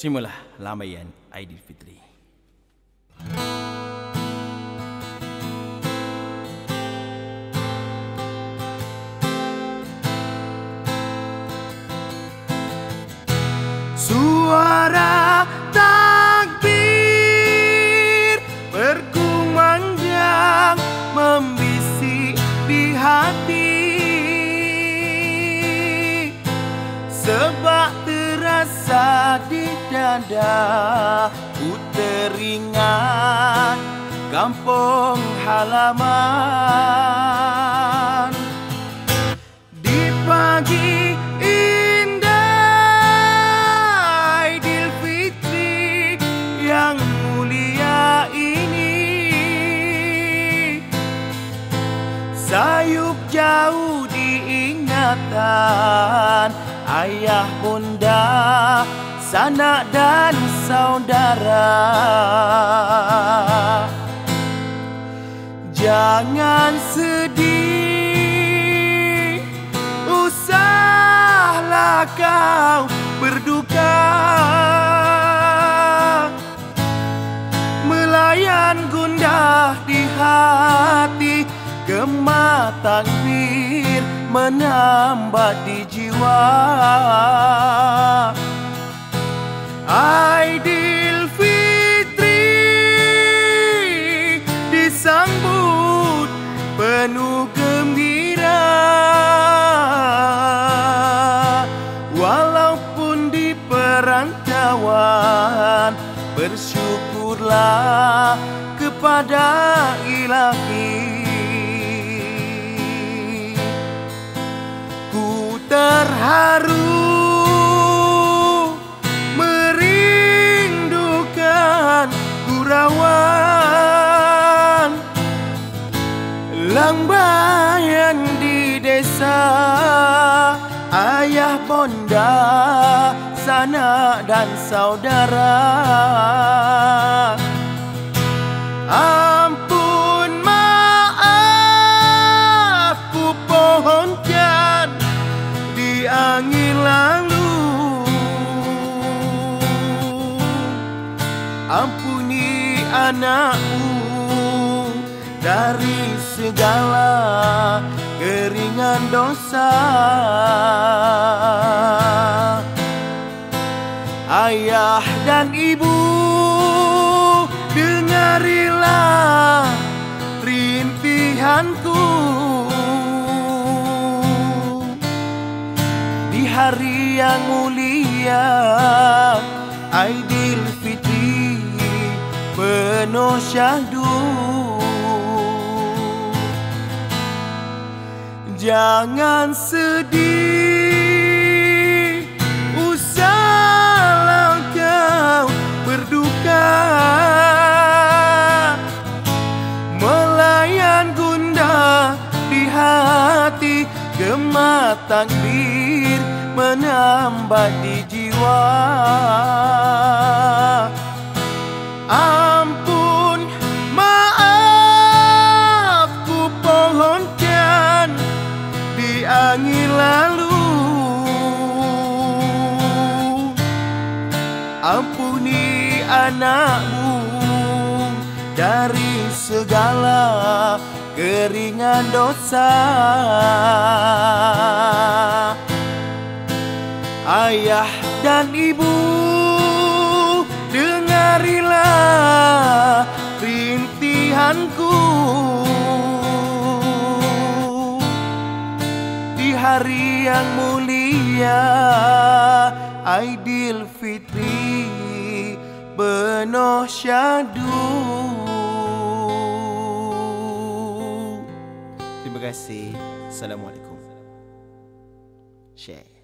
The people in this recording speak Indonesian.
Terimalah lambaian Aidilfitri. Suara terasa di dada ku teringat kampung halaman. Di pagi indah Aidilfitri yang mulia ini Sayup jauh diingatan Ayah bunda, sanak dan saudara. Jangan sedih Usahlah kau menambah di jiwa. Aidilfitri disambut penuh gembira. Walaupun di perantauan Bersyukurlah kepada ilahi terharu merindukan gurauan Lambayan di desa Ayah bonda Sanak dan saudara. Ampun Ampuni anakku dari segala keringan dosa. Ayah dan ibu dengarilah rintihanku. Di hari yang mulia Aidilfitri penuh syahdu. Jangan sedih Usahlah kau berduka. Melayan gundah di hati Gemah takbir menambah di jiwa angin lalu. Ampuni anakmu dari segala keringan dosa. Ayah dan ibu dengarilah rintihanku hari yang mulia Aidilfitri penuh syahdu. Terima kasih. Assalamualaikum. Share